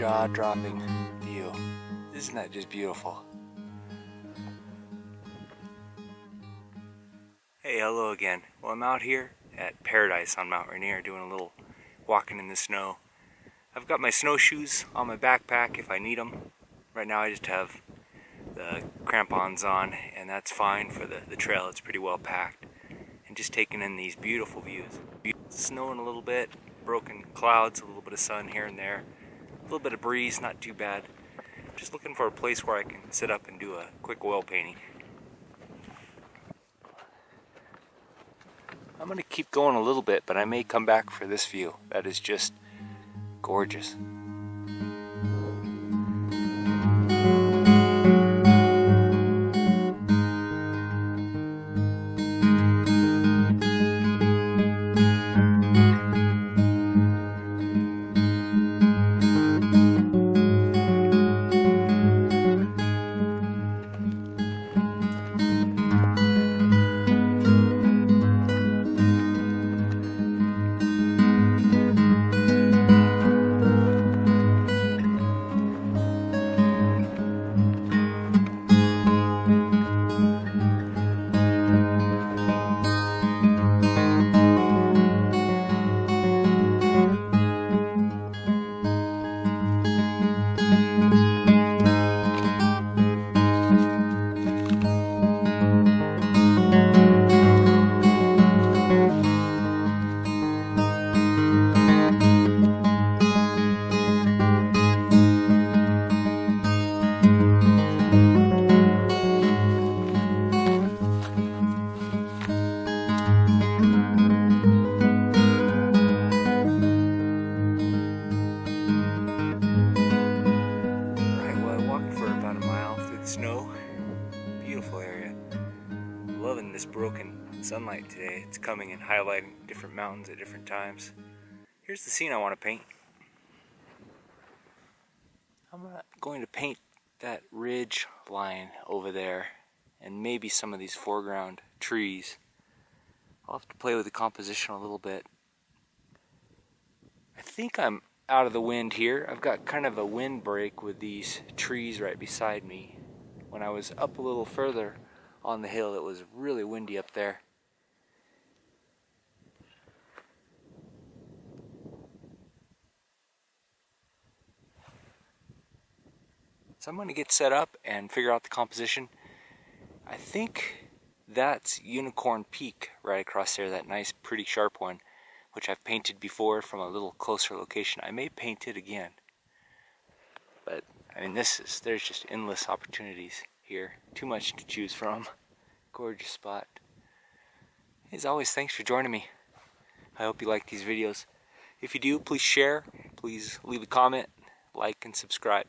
jaw-dropping view. Isn't that just beautiful? Hey, hello again. Well, I'm out here at Paradise on Mount Rainier doing a little walking in the snow. I've got my snowshoes on my backpack if I need them. Right now I just have the crampons on and that's fine for the, the trail. It's pretty well packed. And just taking in these beautiful views. Snowing a little bit, broken clouds, a little bit of sun here and there. Little bit of breeze, not too bad. Just looking for a place where I can sit up and do a quick oil painting. I'm going to keep going a little bit, but I may come back for this view. That is just gorgeous. Coming and highlighting different mountains at different times. Here's the scene I want to paint. I'm going to paint that ridge line over there and maybe some of these foreground trees. I'll have to play with the composition a little bit. I think I'm out of the wind here. I've got kind of a wind break with these trees right beside me. When I was up a little further, on the hill. It was really windy up there. So I'm going to get set up and figure out the composition. I think that's Unicorn Peak right across there, that nice pretty sharp one, which I've painted before from a little closer location. I may paint it again. But I mean this is there's just endless opportunities here. Too much to choose from. Gorgeous spot. As always, thanks for joining me. I hope you like these videos. If you do, please share, please leave a comment, like, and subscribe.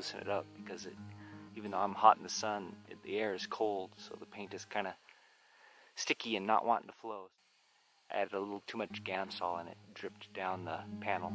Loosen it up because it, even though I'm hot in the sun, it, the air is cold, so the paint is kind of sticky and not wanting to flow. I added a little too much Gamsol and it dripped down the panel.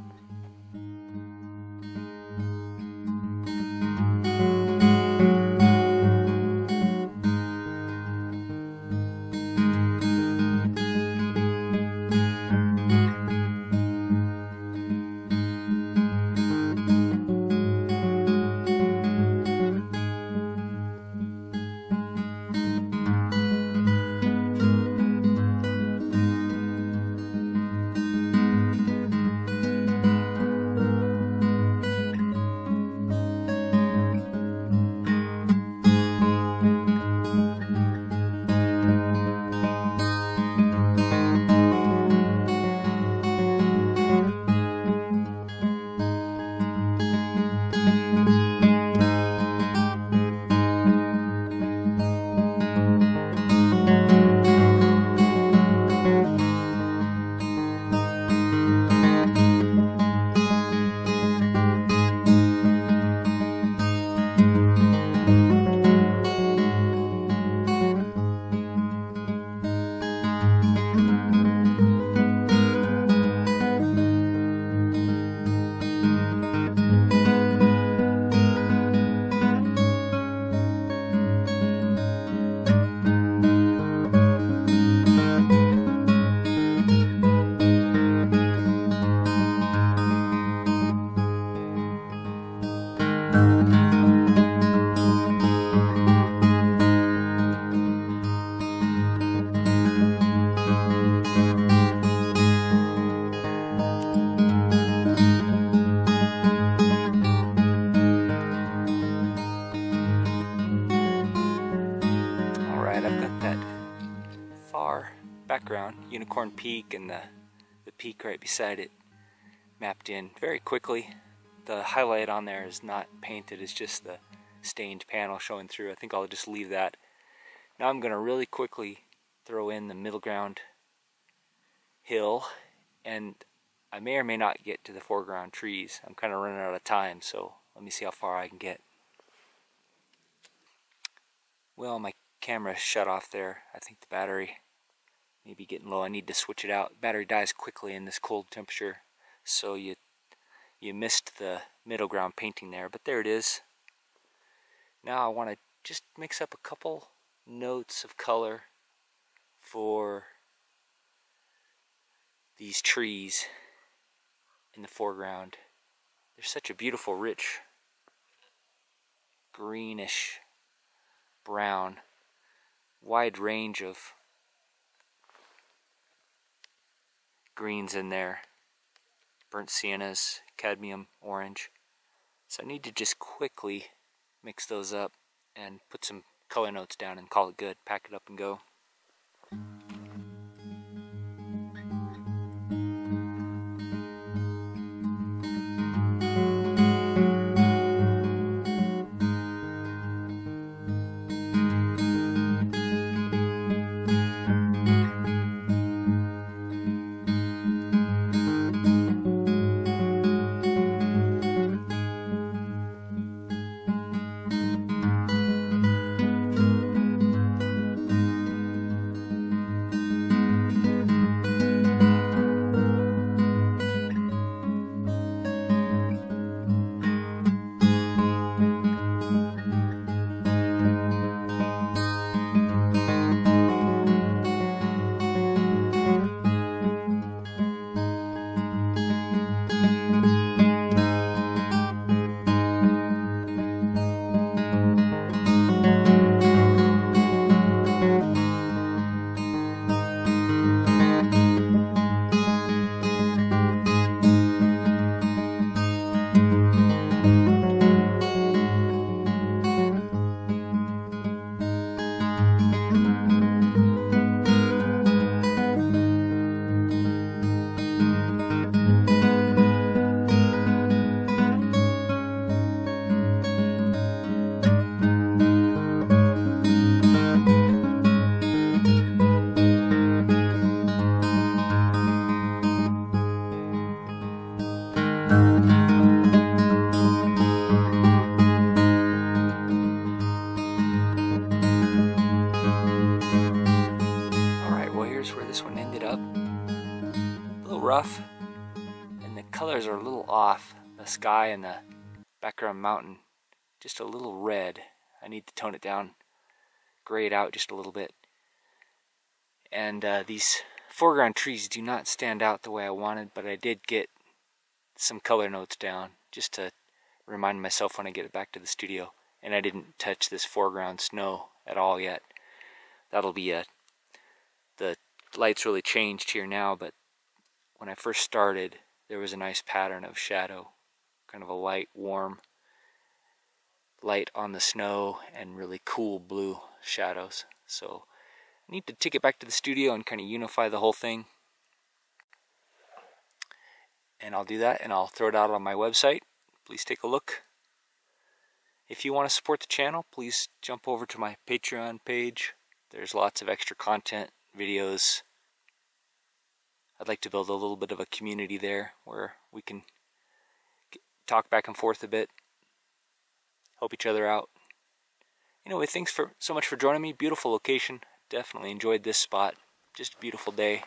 Background, Unicorn Peak and the, the peak right beside it mapped in very quickly. The highlight on there is not painted, it's just the stained panel showing through. I think I'll just leave that. Now I'm going to really quickly throw in the middle ground hill and I may or may not get to the foreground trees. I'm kind of running out of time, so let me see how far I can get. Well, my camera shut off there. I think the battery maybe getting low. I need to switch it out. Battery dies quickly in this cold temperature, so you you missed the middle ground painting there, but there it is. Now I want to just mix up a couple notes of color for these trees in the foreground. They're such a beautiful, rich, greenish brown, wide range of greens in there, burnt siennas, cadmium, orange. So I need to just quickly mix those up and put some color notes down and call it good, pack it up and go. Here's where this one ended up. A little rough, and the colors are a little off. The sky and the background mountain, just a little red. I need to tone it down, gray it out just a little bit. And uh, these foreground trees do not stand out the way I wanted, but I did get some color notes down just to remind myself when I get back to the studio. And I didn't touch this foreground snow at all yet. That'll be a the lights really changed here now, but when I first started, there was a nice pattern of shadow, kind of a light, warm light on the snow and really cool blue shadows. So I need to take it back to the studio and kind of unify the whole thing. And I'll do that and I'll throw it out on my website. Please take a look. If you want to support the channel, please jump over to my Patreon page. There's lots of extra content videos. I'd like to build a little bit of a community there where we can talk back and forth a bit, help each other out. Anyway, thanks for so much for joining me. Beautiful location. Definitely enjoyed this spot. Just a beautiful day.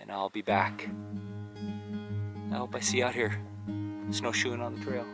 And I'll be back. I hope I see you out here snowshoeing on the trail.